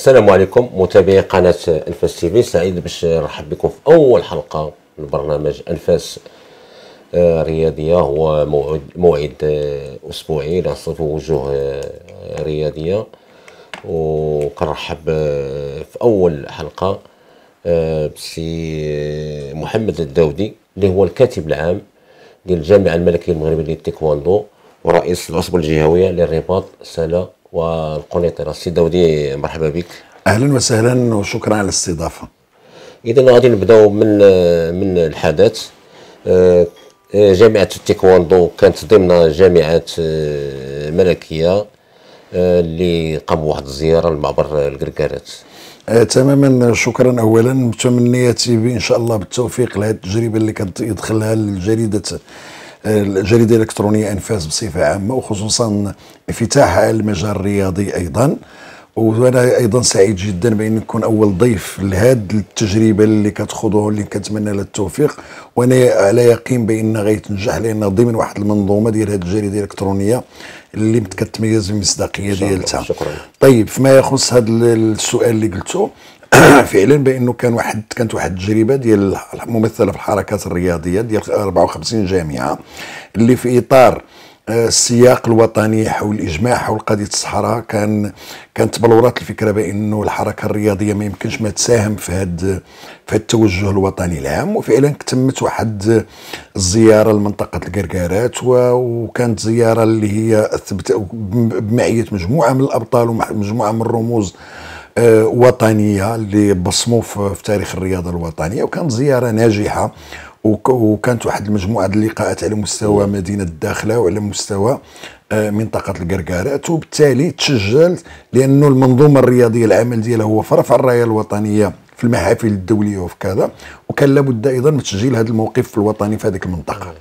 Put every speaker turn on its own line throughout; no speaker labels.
السلام عليكم متابعي قناة أنفاس تي في. سعيد باش نرحب بكم في أول حلقة من برنامج أنفاس آه، رياضية. هو موعد موعد آه، أسبوعي نستضيفو وجوه آه، رياضية. وكنرحب في أول حلقة بسي محمد الداودي اللي هو الكاتب العام ديال الجامعة الملكية المغربية للتيكواندو ورئيس العصبة الجهوية للرباط سلا والقنيطرة السي داودي مرحبا بك.
أهلا وسهلا وشكرا على الاستضافة.
اذا غادي نبدأو من من الحدث. آه، جامعة التيكواندو كانت ضمن جامعات آه، ملكية آه، اللي قام بواحد الزيارة لمعبر الكركرات
آه تماما. شكرا اولا. تمنياتي إن شاء الله بالتوفيق لهذه التجربة اللي كتدخلها الجريده الجريدة الإلكترونية انفاس بصفة عامة وخصوصا افتتاحها على المجال الرياضي أيضا. وأنا أيضا سعيد جدا بأن نكون أول ضيف لهذه التجربة اللي كتخوضوها اللي كنتمنى لها التوفيق. وأنا على يقين بأن غيتنجح لأن ضمن واحد المنظومة ديال هذه الجريدة الإلكترونية اللي كتميز بالمصداقيه ديالتها.
شكرا.
طيب فيما يخص هذا السؤال اللي قلته فعلا بأنه كان واحد كانت واحد التجربة ديال ممثلة في الحركات الرياضية ديال 54 جامعة اللي في إطار آه، السياق الوطني حول الإجماع حول قضية الصحراء كان كانت تبلورات الفكرة بأنه الحركة الرياضية ما يمكنش ما تساهم في هذا في التوجه الوطني العام. وفعلا تمت واحد الزيارة لمنطقة الكركارات وكانت زيارة اللي هي بمعية مجموعة من الأبطال ومجموعه من الرموز وطنية اللي بصموا في تاريخ الرياضة الوطنية وكانت زيارة ناجحة وكانت واحد المجموعة اللقاءات على مستوى مدينة الداخلة وعلى مستوى آه، منطقة الكركارات وبالتالي تسجلت لأنه المنظومة الرياضية العمل ديالها هو في رفع الراية الوطنية في المحافل الدولية وفي كذا وكان لابد أيضا من تسجيل هذا الموقف الوطني في هذه المنطقة.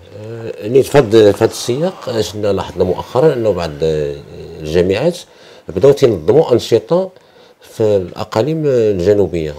يعني في هذا السياق شفنا لاحظنا مؤخرا أنه بعض الجامعات بداو تنظموا أنشطة في الأقاليم الجنوبية.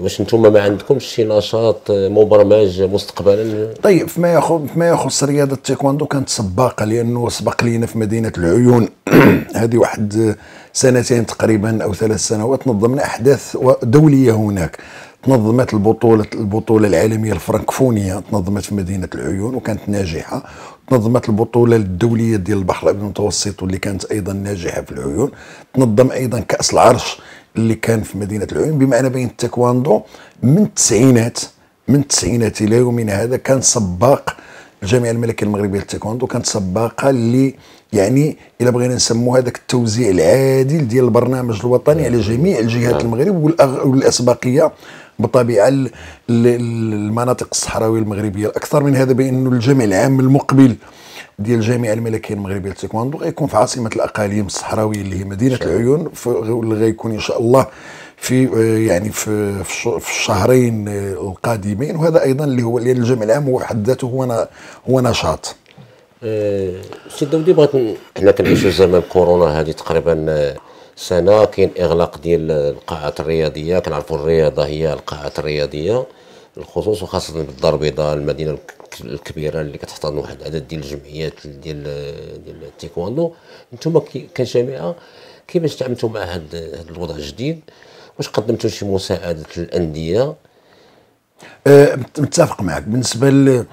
واش أنتم ما عندكمش شي نشاط مبرمج مستقبلا؟
طيب فيما يخص فيما يخص رياضة التايكواندو كانت سباقة لأنه سبق لينا في مدينة العيون. هذه واحد سنتين تقريبا أو ثلاث سنوات نظمنا أحداث دولية هناك. تنظمت البطولة البطولة العالمية الفرنكفونية تنظمت في مدينة العيون وكانت ناجحة. تنظمت البطولة الدولية ديال البحر الأبيض المتوسط واللي كانت أيضا ناجحة في العيون. تنظم أيضا كأس العرش اللي كان في مدينة العيون. بمعنى بين التايكواندو من التسعينات من التسعينات إلى يومنا هذا كان سباق الجامعة الملكيه المغربية للتايكواندو كانت سباقة اللي يعني إلى بغينا نسموا هذاك التوزيع العادل ديال البرنامج الوطني على جميع الجهات نعم. المغرب والأسبقية. بطبيعه المناطق الصحراوية المغربية الأكثر من هذا بانه الجامع العام المقبل ديال الجامعة الملكيه المغربية للتايكواندو غيكون في عاصمة الأقاليم الصحراوية اللي هي مدينة العيون. اللي غيكون إن شاء الله في يعني في في الشهرين القادمين. وهذا أيضا اللي هو لأن الجامع العام هو حد ذاته هو هو نشاط.
أه سي داودي بغيت حنا كنعيشوا زمان كورونا هذه تقريبا آه، سنة كاين إغلاق ديال القاعات الرياضية كنعرفوا الرياضة هي القاعات الرياضية الخصوص وخاصة بالدار البيضاء المدينة الكبيرة اللي كتحتضن واحد العدد ديال الجمعيات ديال ديال التايكواندو. أنتم كجامعة كيفاش تعاملتوا مع هذا الوضع الجديد؟ واش قدمتوا شي مساعدة للانديه
أه متفق معك. بالنسبة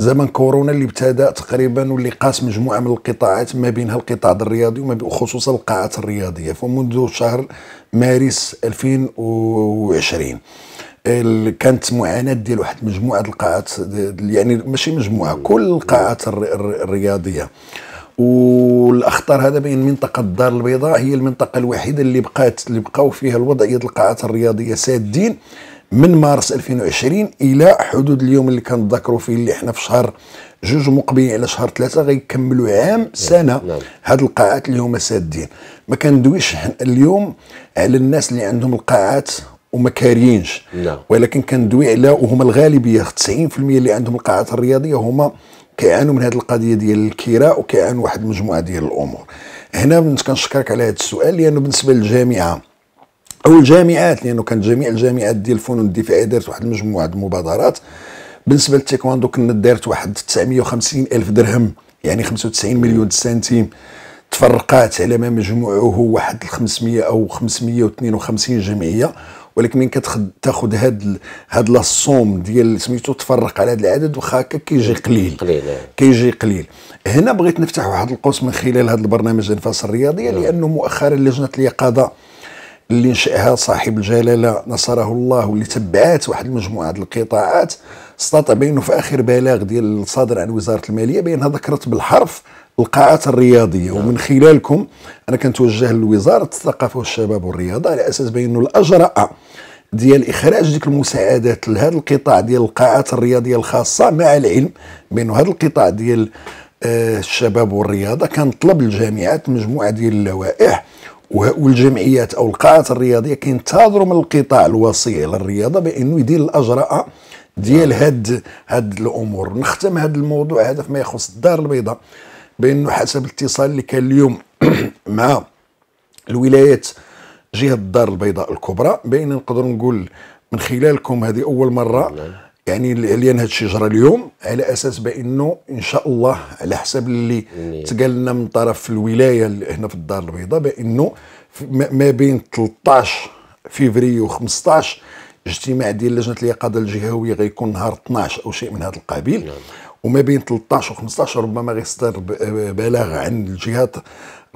زمن كورونا اللي ابتدا تقريبا واللي قاس مجموعة من القطاعات ما بينها القطاع الرياضي وخصوصا القاعات الرياضية. فمنذ شهر مارس 2020 كانت معاناة ديال واحد مجموعة القاعات يعني ماشي مجموعة كل القاعات الرياضية. والاخطر هذا بين منطقة الدار البيضاء هي المنطقة الوحيدة اللي بقات اللي بقاو فيها الوضعية القاعات الرياضية سادين. من مارس 2020 إلى حدود اليوم اللي كنتذكروا فيه اللي إحنا في شهر جوج مقبلين على شهر ثلاثة غيكملوا عام سنة. نعم. هاد القاعات اللي هما سادين. ما كندويش اليوم على الناس اللي عندهم القاعات وما كاريينش.
نعم.
ولكن كندوي على وهما الغالبية 90% اللي عندهم القاعات الرياضية هما كيعانوا من هذه القضية ديال الكراء وكيعانوا واحد المجموعة ديال الأمور. هنا كنشكرك على هذا السؤال لأنه بالنسبة للجامعة أو الجامعات لأنه كانت جميع الجامعات ديال الفنون الدفاعية دارت واحد المجموعة المبادرات بالنسبة للتيكواندو كنا دارت واحد 950 ألف درهم يعني 95 مليون سنتيم. تفرقات على ما مجموعه واحد 500 أو 552 جمعية. ولكن من كتاخذ هاد هاد لاصوم ديال سميتو تفرق على هذا العدد واخا هكا كيجي قليل.
قليل
كيجي قليل. هنا بغيت نفتح واحد القوس من خلال هذا البرنامج انفاس الرياضية لأنه مؤخرا لجنة اليقظة اللي نشأها صاحب الجلالة نصره الله واللي تبعات واحد المجموعة ديال القطاعات استطاع بأنه في آخر بلاغ ديال الصادر عن وزارة المالية بأنها ذكرت بالحرف القاعات الرياضية. ومن خلالكم أنا كنتوجه لوزاره الثقافة والشباب والرياضة على أساس بأنه الأجراء ديال إخراج ديك المساعدات لهذا القطاع ديال القاعات الرياضية الخاصة مع العلم بأنه هذا القطاع ديال آه، الشباب والرياضة كان طلب الجامعات مجموعة ديال اللوائح. والجمعيات أو القاعات الرياضية كينتظروا من القطاع الوصي للرياضه بأنه يدير الأجراء ديال هاد هاد الأمور. نختم هذا الموضوع هذا فيما يخص الدار البيضاء بأنه حسب الاتصال اللي كان اليوم مع الولايات جهة الدار البيضاء الكبرى بين نقدر نقول من خلالكم هذه أول مرة يعني هذا الشيء جرى اليوم على أساس بأنه إن شاء الله على حسب اللي تقال لنا من طرف الولاية هنا في الدار البيضاء بأنه ما بين 13 فيفري و15 اجتماع ديال لجنة اليقظة الجهوية غيكون نهار 12 أو شيء من هذا القبيل نعم. وما بين 13 و 15 ربما غيصدر بلاغ عن الجهات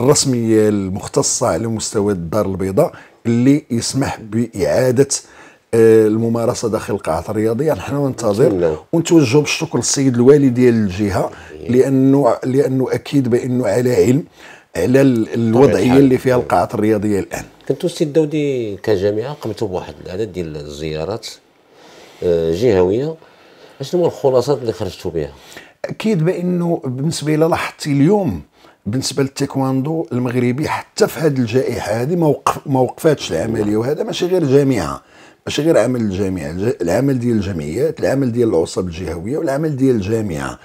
الرسمية المختصة على مستوى الدار البيضاء اللي يسمح بإعادة الممارسة داخل القاعات الرياضية نحن ننتظر ونتوجه بالشكر للسيد الوالي ديال الجهة لأنه لأنه أكيد بأنه على علم على الوضعية اللي فيها القاعات الرياضية الآن.
كنتو السيد داودي كجامعة قمتوا بواحد العدد ديال الزيارات آه، جهوية. شنو هو الخلاصات اللي خرجتوا بها؟
أكيد بأنه بالنسبة إلى لاحظتي اليوم بالنسبة للتايكواندو المغربي حتى في هذه الجائحة هذه ما وقف ما وقفاتش العملية وهذا ماشي غير جامعه ماشي غير عمل الجامعة العمل ديال الجمعيات العمل ديال العصب الجهوية والعمل ديال الجامعة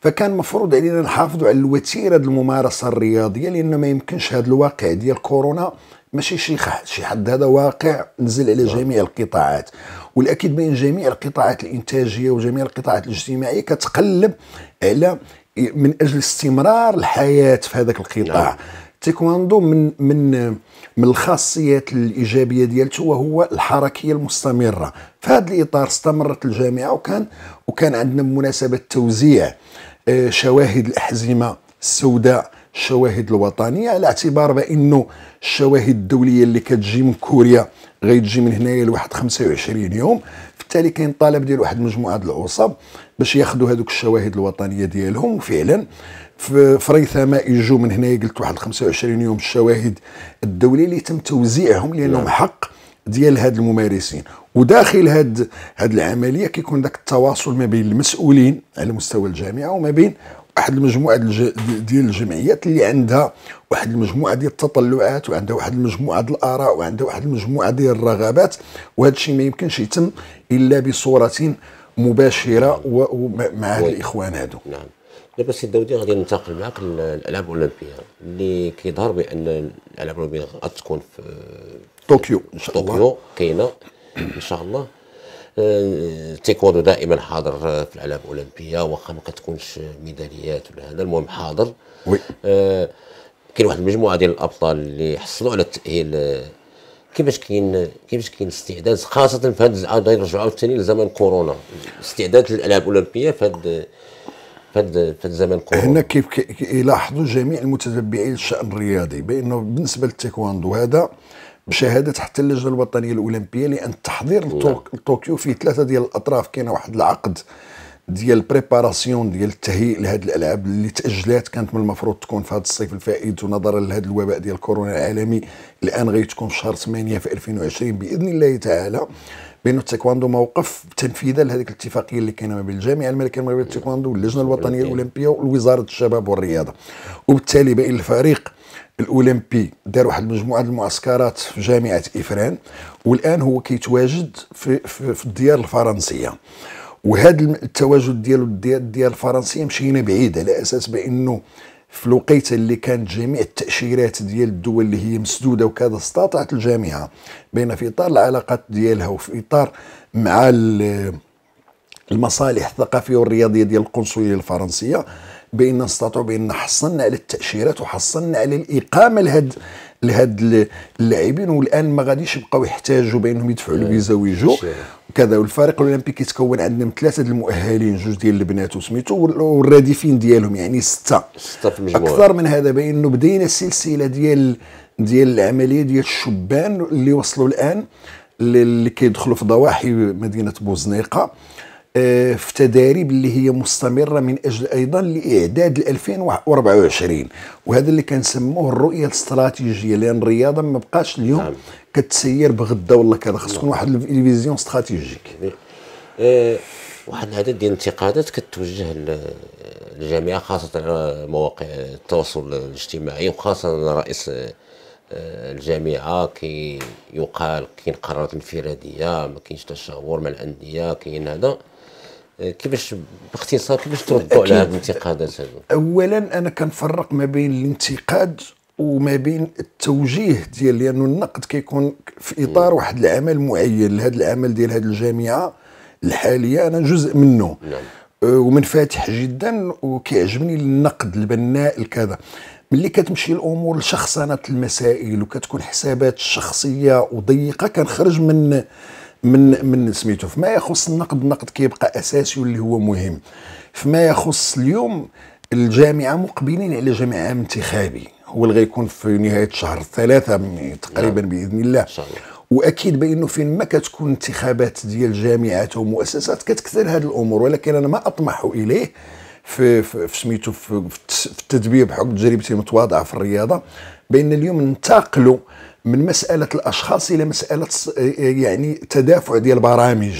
فكان مفروض علينا نحافظوا على الوتيرة الممارسة الرياضية لأنه ما يمكنش هذا الواقع ديال كورونا ماشي شي شي حد. هذا واقع نزل على جميع القطاعات والأكيد بين جميع القطاعات الإنتاجية وجميع القطاعات الاجتماعية كتقلب على من أجل استمرار الحياة في هذاك القطاع. نعم. تيكواندو من من من الخاصيات الإيجابية ديالته وهو الحركية المستمرة. في هذا الإطار استمرت الجامعة وكان وكان عندنا بمناسبه توزيع آه، شواهد الأحزمة السوداء الشواهد الوطنية على اعتبار بأنه الشواهد الدولية اللي كتجي من كوريا غيتجي من هنايا لواحد 25 يوم. بالتالي كاين طلب ديال واحد ديال العصب. باش ياخذوا هذوك الشواهد الوطنية ديالهم. وفعلا في فريثما يجوا من هنايا قلت واحد 25 يوم الشواهد الدوليه اللي تم توزيعهم لأنهم نعم. حق ديال هاد الممارسين. وداخل هاد هاد العملية كيكون ذاك التواصل ما بين المسؤولين على مستوى الجامعة وما بين واحد المجموعة ديال الجمعيات اللي عندها واحد المجموعة ديال التطلعات وعندها واحد المجموعة ديال الآراء وعندها واحد المجموعة ديال الرغبات. وهذا الشيء ما يمكنش يتم إلا بصورة مباشرة مع هاد الإخوان هادو.
نعم. دابا سي داودي غادي ننتقل معك للألعاب الأولمبية. اللي كيظهر بأن الألعاب الأولمبية غتكون في
طوكيو إن شاء الله.
طوكيو كاينة إن شاء الله. التايكوندو دائما حاضر في الألعاب الأولمبية واخا ما كتكونش ميداليات ولا هذا المهم حاضر.
oui.
آه كاين واحد المجموعة ديال الأبطال اللي حصلوا على التأهيل كيفاش كاين كيفاش كاين استعداد خاصة في هذا غادي نرجعوا عاوتاني لزمن كورونا. استعداد للالعاب الأولمبية في هذا في هذا في زمن كورونا.
هنا كيف يلاحظوا جميع المتتبعين الشأن الرياضي بأنه بالنسبة للتايكواندو هذا بشهادة حتى اللجنة الوطنية الأولمبية لأن التحضير لطوكيو فيه ثلاثة ديال الأطراف كاين واحد العقد ديال ال préparation ديال التهيئ لهذه الألعاب اللي تأجلات كانت من المفروض تكون في هذا الصيف الفائت ونظرا لهذا الوباء ديال كورونا العالمي الآن غيتكون في شهر 8 في 2020 بإذن الله تعالى. بين التايكواندو موقف تنفيذا لهذيك الاتفاقية اللي كاينة ما بين الجامعة الملكية المغربية للتايكواندو واللجنة الوطنية الأولمبية. ووزارة الشباب والرياضة. وبالتالي بين الفريق الأولمبي دار واحد المجموعه المعسكرات في جامعة إفران والآن هو كيتواجد في, في, في الديار الفرنسية. وهذا التواجد ديالو الديار الفرنسيه مشينا بعيد على أساس بأنه في الوقيتة اللي كانت جميع التأشيرات ديال الدول اللي هي مسدودة وكذا استطاعت الجامعة بين في إطار العلاقات ديالها وفي إطار مع المصالح الثقافية والرياضية ديال القنصلية الفرنسية بأن نستطيع بأن حصلنا على التأشيرات وحصلنا على الإقامة لهاد لهاد اللاعبين والآن ما غاديش يبقاو يحتاجوا بأنهم يدفعوا الفيزا ويجوا كذا والفريق الاولمبي كيتكون عندنا من ثلاثة المؤهلين جوج ديال البنات وسميتو والرادفين ديالهم يعني ستة.
ستة في المجموعة.
أكثر من هذا بأنه بدينا السلسله ديال ديال العملية ديال الشبان اللي وصلوا الآن اللي كيدخلوا في ضواحي مدينة بوزنيقة. في تداريب اللي هي مستمرة من أجل أيضا لإعداد 2024 وهذا اللي كنسموه الرؤية الاستراتيجية لأن الرياضه ما بقاش اليوم نعم. كتسير بغدا ولا كذا خص تكون واحد ال vision stratégique.
أه واحد العدد ديال الانتقادات كتوجه للجامعه خاصة على مواقع التواصل الاجتماعي وخاصة رئيس آه، الجامعة. كي يقال كاين قرارات انفرادية ما كاينش تشاور مع الأندية كاين هذا. آه، كيفاش باختصار كيفاش تردوا على هذه الانتقادات هذو؟
اولا أنا كنفرق ما بين الانتقاد وما بين التوجيه ديال لأنه النقد كيكون في إطار واحد العمل معين لهذا العمل ديال هذه الجامعة الحالية أنا جزء منه. نعم. آه، ومنفتح جدا وكيعجبني النقد البناء الكذا. ملي كتمشي الأمور لشخصنة المسائل وكتكون حسابات شخصية وضيقة كنخرج من من من سميتو فيما يخص النقد النقد كيبقى أساسي واللي هو مهم. فيما يخص اليوم الجامعة مقبلين على جامعة عام انتخابي. هو اللي غيكون في نهاية شهر ثلاثة تقريبا نعم. بإذن الله. وأكيد بأنه فين ما كتكون انتخابات ديال الجامعات ومؤسسات كتكثر هذه الأمور. ولكن أنا ما أطمح إليه في في, سميتو في, في التدبير بحكم تجربتي المتواضعه في الرياضة بأن اليوم ننتقلوا من مسألة الأشخاص إلى مسألة يعني تدافع ديال برامج.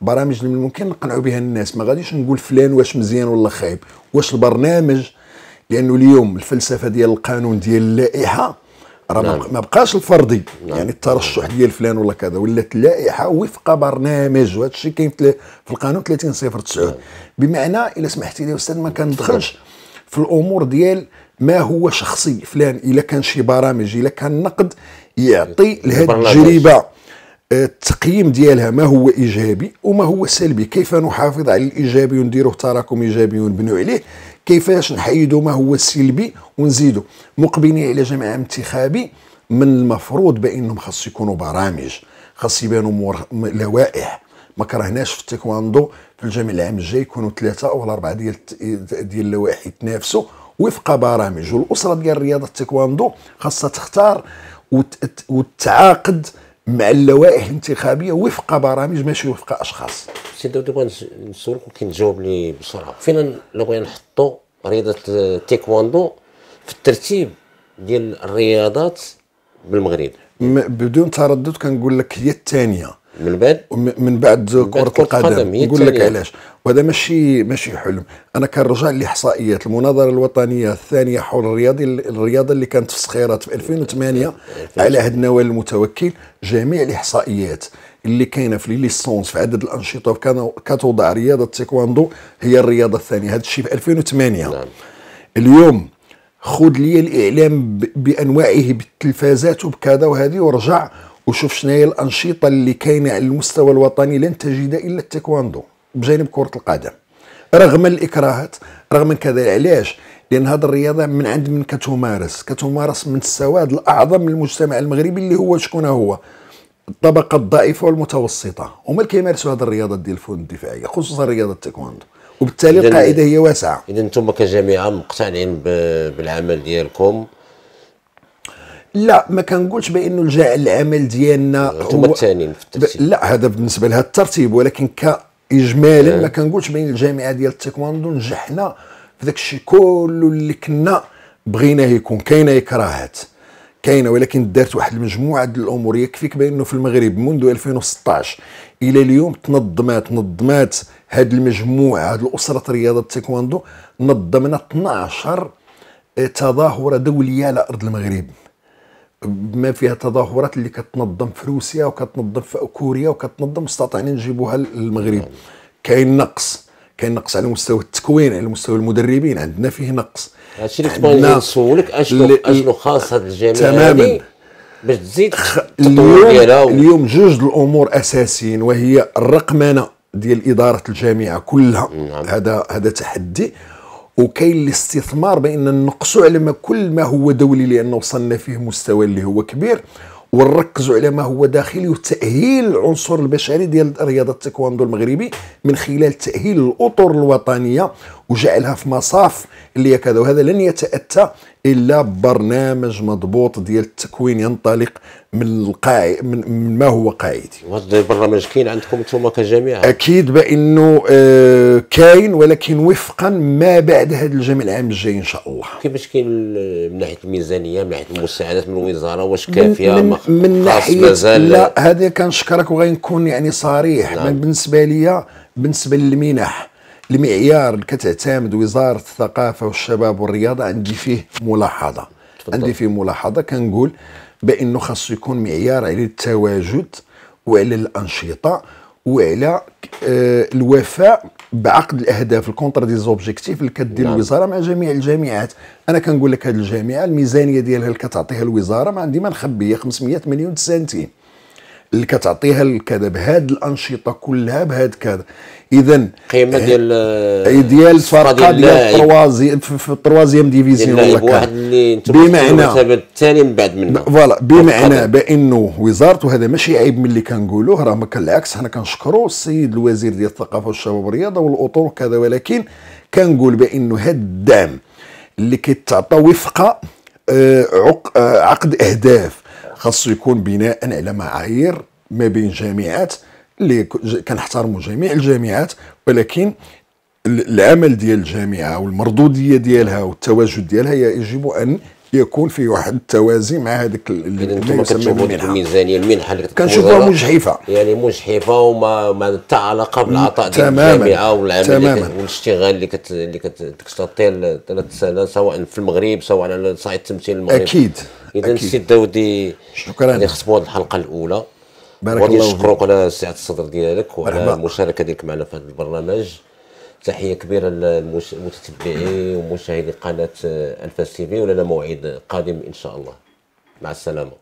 برامج اللي من الممكن نقنعوا بها الناس. ما غاديش نقول فلان واش مزيان ولا خايب. واش البرنامج؟ لأنه اليوم الفلسفة ديال القانون ديال اللائحة راه نعم. ما بقاش الفردي نعم. يعني الترشح ديال فلان ولا كذا. ولات اللائحة وفق برنامج. وهذا الشيء كاين في القانون 30 صفر 9 نعم. بمعنى إلا سمحتي لي أستاذ ما كندخلش في الأمور ديال ما هو شخصي فلان؟ إلا كان شي برامج إلا كان نقد يعطي لهذه التجربة. التقييم ديالها ما هو إيجابي وما هو سلبي. كيف نحافظ على الإيجابي ونديروه تراكم إيجابي ونبنوا عليه؟ كيفاش نحيدوا ما هو سلبي ونزيدوا مقبلين على جمع انتخابي من المفروض بأنهم خاص يكونوا برامج خاص يبانوا لوائح. ما كرهناش في التايكواندو في الجامع العام الجاي يكونوا ثلاثة أو أربعة ديال ديال اللوائح يتنافسوا. وفق برامج. والأسرة ديال رياضة التايكواندو خاصها تختار وتعاقد مع اللوائح الانتخابية وفق برامج ماشي وفق أشخاص.
سي داود بغا نسولك تجاوب لي بسرعة. فين لو بغينا نحطوا رياضة التايكواندو في الترتيب ديال الرياضات بالمغرب.
بدون تردد كنقول لك هي الثانية.
من بعد؟
من بعد كرة القدم. نقول لك علاش؟ وهذا ماشي ماشي حلم. أنا كنرجع لإحصائيات المناظرة الوطنية الثانية حول الرياضي الرياضة اللي كانت في الصخيرات في 2008 على عهد نوال المتوكل. جميع الإحصائيات اللي كاينة في les licences في عدد الأنشطة كتوضع رياضة التايكواندو هي الرياضة الثانية. هذا الشيء في 2008 نعم. اليوم خذ لي الإعلام بأنواعه بالتلفازات وبكذا وهذه ورجع وشوف شنو هي الأنشطة اللي كاينة على المستوى الوطني لن تجد إلا التايكواندو بجانب كرة القدم. رغم الإكراهات رغم كذا علاش؟ لأن هذه الرياضة من عند من كتمارس. كتمارس من السواد الأعظم من المجتمع المغربي اللي هو شكون هو؟ الطبقة الضعيفة والمتوسطة. هما اللي كيمارسوا هذه الرياضة ديال الفنون الدفاعيه خصوصا رياضة التايكواندو. وبالتالي القاعدة هي واسعة.
اذا أنتم كجامعه مقتنعين بالعمل ديالكم.
لا ما كنقولش بأنه العمل ديالنا
هو الثانيين في الترتيب.
لا هذا بالنسبة لهذا الترتيب ولكن كاجمالا ما كنقولش بأن الجامعة ديال التايكواندو نجحنا في داك الشيء كله اللي كنا بغيناه يكون. كاينة اكراهات كاينة ولكن دارت واحد المجموعة ديال الأمور يكفيك بأنه في المغرب منذ 2016 إلى اليوم تنظمات نظمات هذه المجموعة هذه الأسرة رياضه التايكواندو نظمنا 12 تظاهرة دولية على أرض المغرب. بما فيها تظاهرات اللي كتنظم في روسيا وكتنظم في كوريا وكتنظم استطعنا نجيبوها للمغرب. كاين نقص. كاين نقص على مستوى التكوين على مستوى المدربين. عندنا فيه نقص.
هادشي اللي كنت نسولك اشنو أشنو خاص هاد الجامعة تماما. باش تزيد
اليوم اليوم جوج الأمور أساسيين وهي الرقمنة ديال إدارة الجامعة كلها. نعم. هذا هذا تحدي. وكاين الاستثمار بأن نقصوا على ما كل ما هو دولي لأن وصلنا فيه مستوى اللي هو كبير ونركزوا على ما هو داخلي وتأهيل العنصر البشري ديال رياضة التايكواندو المغربي من خلال تأهيل الأطر الوطنية وجعلها في مصاف اللي كذا وهذا لن يتأتى إلا ببرنامج مضبوط ديال التكوين ينطلق من القاع من, ما هو قاعدي
وهذا البرنامج كاين عندكم أنتم كجامعه
أكيد بأنه آه كاين ولكن وفقا ما بعد هذا الجامع العام الجاي إن شاء الله.
كيفاش كاين من ناحية الميزانية من ناحية المساعدات من الوزارة؟ واش كافية؟
من, من, من ناحيه لا هذا كنشكرك وغنكون يعني صريح. نعم. بالنسبة لي بالنسبة للمنح المعيار اللي كتعتمد وزارة الثقافة والشباب والرياضة. عندي فيه ملاحظة. تفضل. عندي فيه ملاحظة. كنقول بأنه خاصو يكون معيار على التواجد وعلى الأنشطة وعلى آه الوفاء بعقد الأهداف ال contrat des objectifs اللي كدير نعم. الوزارة مع جميع الجامعات. أنا كنقول لك هذه الجامعة الميزانية ديالها اللي كتعطيها الوزارة ما عندي ما نخبي 500 مليون سنتيم. اللي كتعطيها كذا بهاد الأنشطة كلها بهاد كذا اذا
قيمة ديال
آه، ديال الفرقه ديال ال troisième في ال troisième division
ولا واحد اللي بمعنى الثاني من بعد منه.
voilà. بمعنى بأنه وزارته وهذا ماشي عيب من اللي كنقولوه راه بالعكس حنا كنشكروا السيد الوزير ديال الثقافة والشباب والرياضة والأطر وكذا ولكن كنقول بأنه هذا الدعم اللي كيتعطى وفق آه، آه، عقد أهداف خاصو يكون بناء على معايير ما بين جامعات اللي كنحترموا جميع الجامعات ولكن العمل ديال الجامعة والمردودية ديالها والتواجد ديالها يجب أن يكون في واحد التوازي مع هذاك
اللي أنتم كتشوفوا ديك الميزانية المنحة اللي
كنشوفوها مجحفة.
يعني مجحفة وما ما حتى علاقة بالعطاء ديال الجامعة والعمل والاشتغال اللي كت اللي كتكستطيل ثلاث سنوات سواء في المغرب سواء على صعيد التمثيل المغربي.
أكيد.
إذا السي داودي
شكرا.
اللي خصبوا هذه الحلقة الأولى. بارك الله فيك. نشكرك على سعة الصدر ديالك وعلى المشاركة ديالك معنا في هذا البرنامج. تحية كبيرة للمتتبعين ومشاهدي قناة الفاس TV ولنا موعد قادم إن شاء الله. مع السلامة.